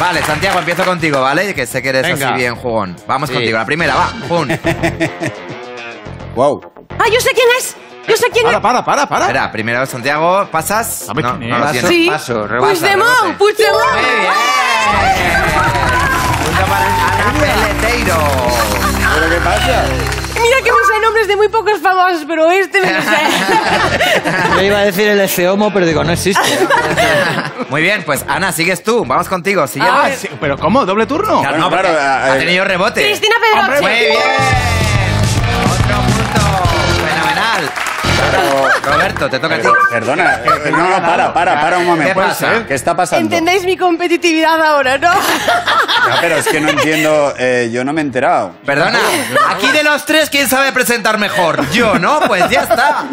Vale, Santiago, empiezo contigo, ¿vale? Que sé que eres Venga. así bien jugón. Vamos Sí. contigo. La primera, va. Jun. Wow. Ah, yo sé quién es. Yo sé quién Para, es. para, para, para. Espera, primero Santiago, pasas. ¿Sabes no, quién no es? lo Paso. tienes. Sí. Paso, Puigdemont, rebote. Puigdemont. Muy bien. Punto para Ana Peleteiro. ¿Pero qué pasa? Nombres de muy pocos famosos, pero este me lo sé. Yo iba a decir el Efeomo, pero digo, no existe. Muy bien, pues Ana, sigues tú. Vamos contigo. Siguiente. Ah, sí, pero ¿cómo? ¿Doble turno? Claro, no, porque ha a- tenido rebote. Cristina Pedroche. Muy bien. Te toca a ti. Perdona, eh, no, no, para, para, para un momento. ¿Qué pasa? ¿Qué está pasando? ¿Entendéis mi competitividad ahora, no? Ya, pero es que no entiendo, eh, yo no me he enterado. Perdona, aquí de los tres, ¿quién sabe presentar mejor? Yo, ¿no? Pues ya está.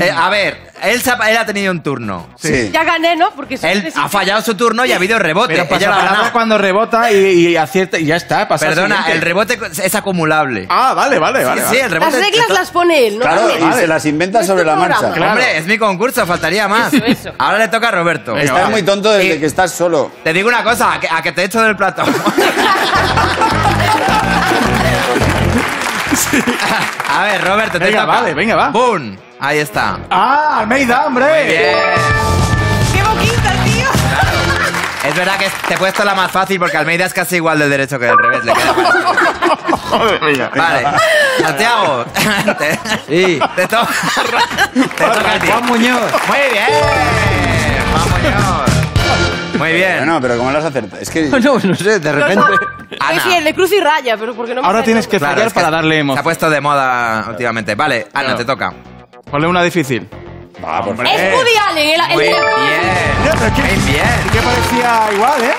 Eh, a ver, él, se ha, él ha tenido un turno. Sí. Ya gané, ¿no? Porque soy Él ha fallado su turno y ha habido rebote. Pero Ella pasa lo ha palabra ganado. cuando rebota y, y acierta y ya está. Pasa al Perdona, siguiente. el rebote es acumulable. Ah, vale, vale, vale. sí, vale. sí, el rebote. Las reglas las pone él, ¿no? Claro, Vale. y se las inventa No es sobre la programa. marcha. Claro. Hombre, es mi concurso, faltaría más. Eso, eso. Ahora le toca a Roberto. Venga, Estás va. muy tonto desde que estás solo. Te digo una cosa, a que, a que te echo del plato. a ver, Roberto, te Venga, toca. vale, venga, va. ¡Bum! Ahí está. Ah, Almeida, hombre. Muy bien. ¡Qué boquita, tío! Es verdad que te he puesto la más fácil porque Almeida es casi igual del derecho que del revés. Le queda. Joder, venga. Vale. Santiago, te, Sí. te toca. Te toca a ti. Juan Muñoz. Muy bien. Vamos, Muy bien. Bueno, pero ¿cómo las acertas? Es que... No, no sé, de repente. Ana. Sí, el de cruz y raya, pero porque no me Ahora tienes que Claro, fallar es que para darle Se ha emoción. puesto de moda últimamente. Vale, Ana, te toca. Ponle una difícil. Va, por favor. Es Woody Allen, el, el Muy bien. Muy bien. sí que parecía igual, ¿eh?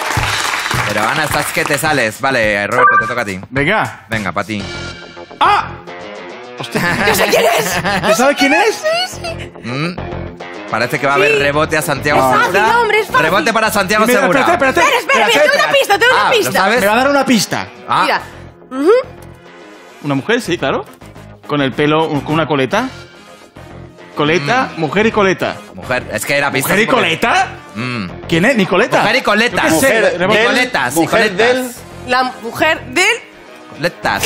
Pero Ana, estás que te sales. Vale, Roberto, te toca a ti. Venga. Venga, para ti. ¡Ah! Yo sé quién es. ¿Tú sabes quién es? Mm. Parece que va a haber rebote a Santiago Es fácil, Segura. hombre, es fácil. Rebote para Santiago Mira, Segura. espérate, espérate. Espera, espera, tengo una pista, tengo Ah, una ¿lo pista. sabes? Me va a dar una pista. Ah, Mira, Una mujer, sí, claro. Con el pelo, con una coleta. Coleta, mujer y coleta. mujer. Es que era pista. ¿Mujer y coleta? Mm. ¿Quién es? ¿Nicoleta? Mujer y qué sé, Mujer rebote. del- Coletas, mujer coletas. del... la mujer del... Coletas.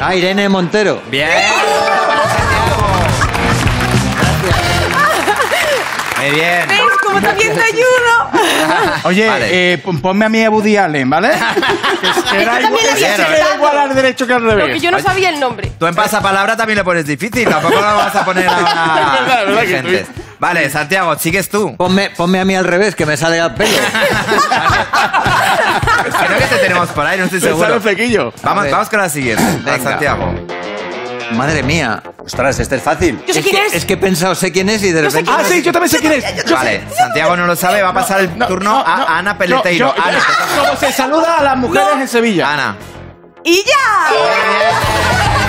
Ah, Irene Montero. Bien. Muy bien. Como también te ayudo. Oye, Vale. eh, pon- ponme a mí a Woody Allen, ¿vale? Que será Yo también igual, será igual al derecho que al Porque revés. yo no sabía el nombre. Tú en pasapalabra también le pones difícil, tampoco lo vas a poner a que vigentes. Vale, Santiago, sigues tú. Ponme, ponme a mí al revés, que me sale al pelo. Creo que te tenemos por ahí, no estoy Te sale seguro. el flequillo. Vamos, vamos con la siguiente. Venga. Santiago. Madre mía. Ostras, este es fácil. Yo sé Es quién que, es. es que he pensado, sé quién es y de Yo sé repente. Ah, sí, yo también sé quién es. Yo Vale, Santiago no lo sabe, va a pasar el No, turno no, no, a Ana Peleteiro. yo- Ana, toca. Como se saluda a las mujeres en Sevilla. Ana. ¡Y ya!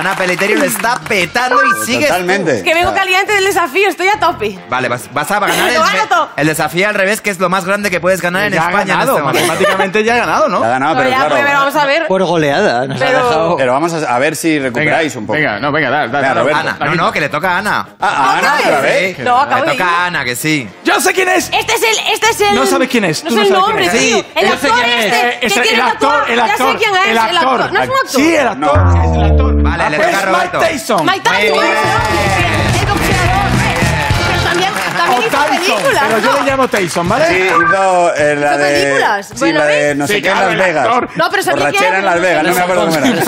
Ana Peleteiro le está petando y sigue. Totalmente. Que vengo caliente del desafío, estoy a tope. Vale, vas, vas a ganar Lo el, el desafío al revés, que es lo más grande que puedes ganar en ya ha España. en ganado, este momento. matemáticamente ya ha ganado, ¿no? Ha ganado, Pero pero ya, claro. pues, pero vamos a ver. Por goleada. Nos Pero- ha dejado. Pero vamos a, ver si recuperáis un poco. Venga, no, venga, dale, dale. Venga. Roberto. Ana, no, no, que le toca a Ana. Ah, a Ana, ¿Otra otra vez? No, acabo le de toca ir. a Ana, que sí. ¡Yo sé quién es! Este es el, este es el. No sabes quién es, No sé no el sabes nombre, tío. Sí, el actor este. Eh, el actor, el Ya actor. sé quién es, el actor. No es un actor. Sí, el actor. Es el actor. Vale, le Es toca a Roberto. Mike Tyson. Mike Tyson, Muy bien. ¿no? Boxeador. Pero también, hizo Tyson, películas. pero yo ¿no? le llamo Tyson, ¿vale? Sí, hizo eh, la ¿Hizo de... películas? Sí, Bueno, la de no sé Sí, qué en claro, Las el Vegas. actor. No, pero sabía Borrachera quién en era, Las Vegas, no me acuerdo cómo era. El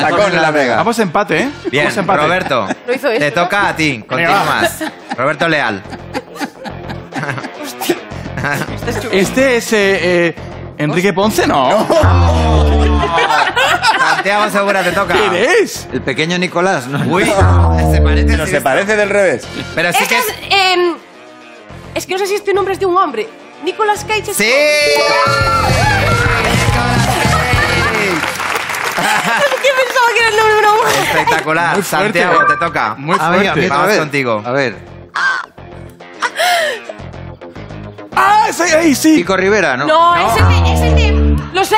sacón en Las Vegas. Vamos a empate, ¿eh? Bien, Vamos empate. Roberto. Lo hizo este, Te ¿no? toca a ti. Continúas. Roberto Leal. Este es eh, eh, Enrique Ponce, ¿no? Santiago Segura, te toca. ¿Quién es? El pequeño Nicolás. ¿no? Uy, se parece. Pero sí, se parece del revés. Pero sí que es. es. em, es que no sé si este nombre es de un hombre. Nicolas Cage. es- ¡Sí! ¿Qué pensaba que era el nombre de una mujer? Espectacular. Muy fuerte, Santiago, ¿eh? te toca. Muy Ah, venga, fuerte. empieza, a Vamos ver. contigo. A ver. ¡Ah, ese ahí sí! Kiko Rivera, ¿no? No, Es, el de, es el de. Lo sé.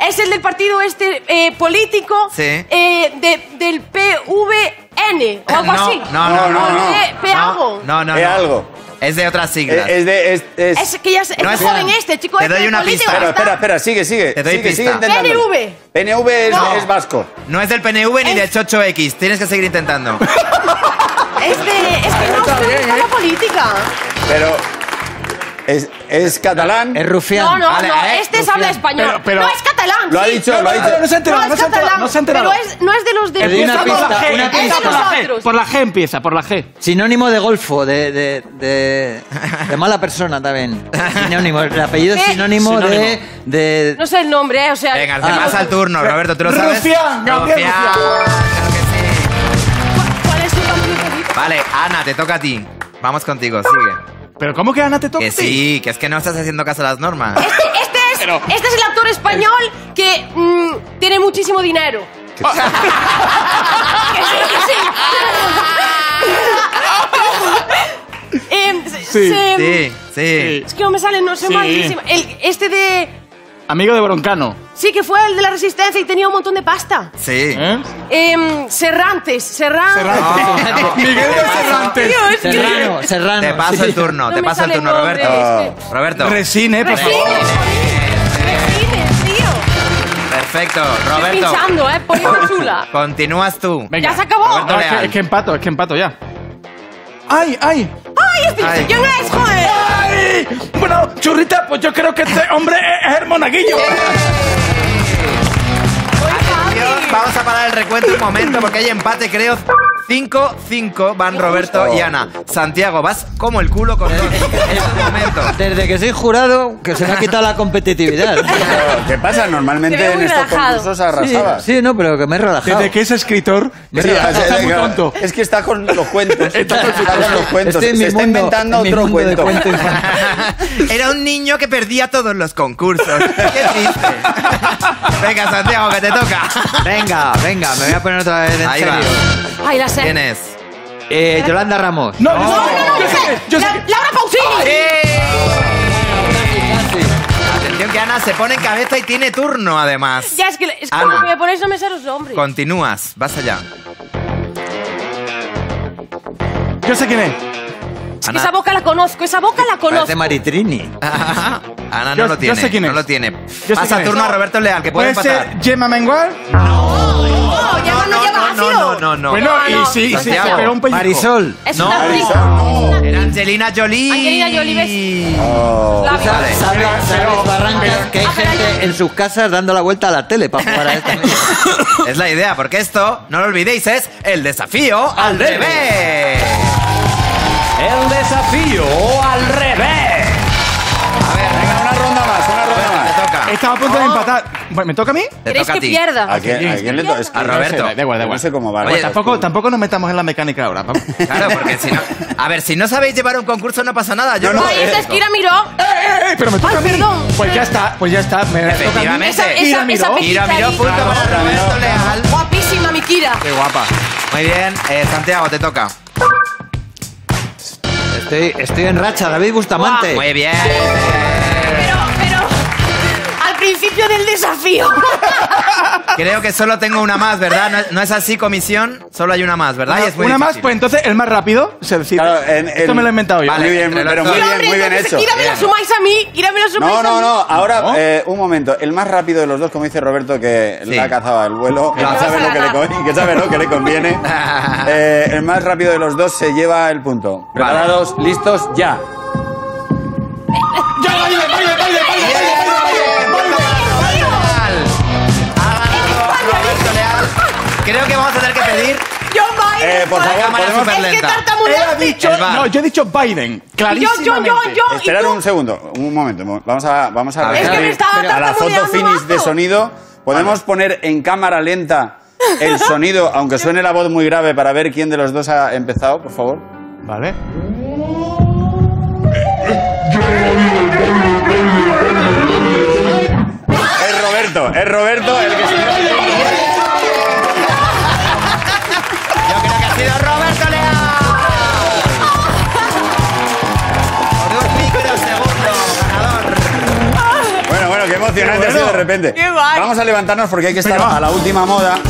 Es el del partido este eh, político. Sí. eh, de, del PVN o algo no, así. No, no, no. No, no, no. no. P, algo. No, no, Es no. algo. Es de otras Es, siglas. es de. Es, es- Es que ya es, es No es- joven este, chico. Te este doy una político pista. Espera, espera, espera, sigue, sigue. Te doy sigue, pista. sigue. PNV. PNV es, No. es vasco. No es del PNV ni del Chocho X. Tienes que seguir intentando. Es de. Es que no gusta la política. Pero. Es, es catalán. Es rufián. No, no, Vale, no. eh, Este es Rufián. habla español. Pero- pero- no es catalán. Lo ha dicho, No, lo ha dicho. No se ha enterado, no es se ha enterado, catalán, no se ha enterado. Pero es- no es de los de. Empieza pista, por la G, una pista. por la G, nosotros. por la G empieza, por la G. Sinónimo de golfo, de, de, de, de mala persona también. Sinónimo. El apellido es sinónimo, de. No sé el nombre, ¿eh? O sea. Venga, te Ah. pasa el turno, Roberto. ¿Tú lo sabes? Rufián, Gabriel Rufián. Rufián. Claro que sí. ¿Cuál es tu partido político? Vale, Ana, te toca a ti. Vamos contigo, sigue. Pero ¿cómo que Ana te toca? Que a ti? sí, que es que no estás haciendo caso a las normas. Este, este es, este el actor español que mm, tiene muchísimo dinero. que sí, que sí. Se- Sí, se- Sí, sí. Es que no me sale, no sé Sí. malísimo. El, este de. Amigo de Broncano. Sí, que fue el de la resistencia y tenía un montón de pasta. Sí. ¿Eh? Em, Serrantes, Serran. No, no. Miguel de Cervantes. Tío, es que- Serrano, Serrano. Te paso el turno, No te me paso el sale turno, nombre, Roberto. este. Roberto. Resine, por favor. Perfecto, Estoy Roberto. pinchando, ¿eh? Poniendo chula. Continúas tú. Venga. Ya se acabó. Roberto No, es, que, es que empato, es que empato ya. ¡Ay, ay! ¡Ay, este Ay. ¿Quién es, joder? ¡Ay! Bueno, churrita, pues yo creo que este hombre es, es el monaguillo. Atención, Vamos a parar el recuento un momento porque hay empate, creo. 5-5 van Roberto y Ana. Santiago, vas como el culo con dos. En este momento. Desde que soy jurado, que se me ha quitado la competitividad. Pero, ¿Qué pasa? Te Normalmente en estos relajado. concursos Sí, arrasabas. sí, no, pero que me he relajado. Desde que es escritor, Me he Sí, relajado. está es- muy tonto. Es que está con los cuentos. Está con los cuentos. Estoy en Se mi está mundo- inventando en mi otro cuento. cuento. Era un niño que perdía todos los concursos. Qué triste. Venga, Santiago, que te toca. Venga, venga, me voy a poner otra vez en Ahí va. serio. Ay, la sé. ¿Quién es? Eh, Yolanda Ramos. No, No, no, no, yo sé sé. que- yo sé La- que- Laura Pausini. Atención que Ana se pone en cabeza y tiene turno además. Ya, es que, es que Ana. como me ponéis no me sé los nombres. Continúas, vas allá. Yo sé quién es. Es que esa boca la conozco, esa boca la conozco. Parece Maritrini. Ana no Yo- lo yo tiene. sé quién No es. lo tiene. Yo sé Pasa quién es. turno a Roberto Leal, que puede ¿Puede empatar. ser Gemma Mengual? No, no, no, lleva no, ácido. no, no, no. Bueno, No, no. y sí, sí, se pegó un pellizco. Marisol. Es No, una. Marisol, Era Angelina Jolie. Angelina Jolie, ¿ves? Oh. La-. ¿Sabes, Pero- sabes, Barrancas, que hay Ah, gente en sus casas dando la vuelta a la tele para jugar a esta Es la idea, porque esto, no lo olvidéis, es el desafío al revés. El desafío al revés. Estaba a punto de empatar. Bueno, ¿Me toca a mí? Te ¿Queréis toca a que ti. pierda? ¿A quién, a quién le toca? Es que A no Roberto. sé, Da igual, da igual. No sé cómo va. Oye. Tampoco, tampoco nos metamos en la mecánica ahora. vamos. Claro, porque si no. A ver, si no sabéis llevar un concurso, no pasa nada. Yo No, no, Ay, eh, esa es Kira Miró. ¡Eh, eh, eh! Pero me toca Ay, a mí. perdón. Pues ya está, pues ya está. Me toca a mí. Efectivamente. Esa, Kira esa, Miró. esa Kira pepita miró ahí. punto para Claro, Roberto claro. Leal. Guapísima, mi Kira. Qué guapa. Muy bien, eh, Santiago, te toca. Estoy, estoy en racha, David Bustamante. Muy bien. Del desafío. Creo que solo tengo una más, ¿verdad? ¿No, no es así, comisión? Solo hay una más, ¿verdad? Y es muy Una más, pues entonces el más rápido se decide. Claro, en- Esto en- me lo he inventado yo. Vale. Muy bien, entre los pero muy bien, muy bien hecho. Kira me la sumáis a mí. Kira me la sumáis No, a no, mí. no. Ahora, ¿No? eh, un momento. El más rápido de los dos, como dice Roberto, que Sí. le ha cazado el vuelo, que sabe lo que, le, con- que sabe lo que le conviene. Eh, el más rápido de los dos se lleva el punto. Preparados, listos, ya. ¡Ya, baile, baile, baile! Creo que vamos a tener que pedir. Yo, Biden. Eh, por favor, cámara podemos- súper Es que lenta. Ha tartamudeaste. dicho, El bar. no, yo he dicho Biden, Yo, yo, clarísimamente. yo, yo. y Esperar tú. un segundo, un momento. Vamos a, vamos a, A ver. Es que me recurrir estaba a la foto tartamudeando finish de sonido. Podemos poner en cámara lenta el sonido, aunque suene la voz muy grave, para ver quién de los dos ha empezado, por favor. Vale. Es Roberto, es Roberto el que se... Bueno, emocionante sido de repente. Qué. Vamos a levantarnos porque hay que estar Venga, a la última moda.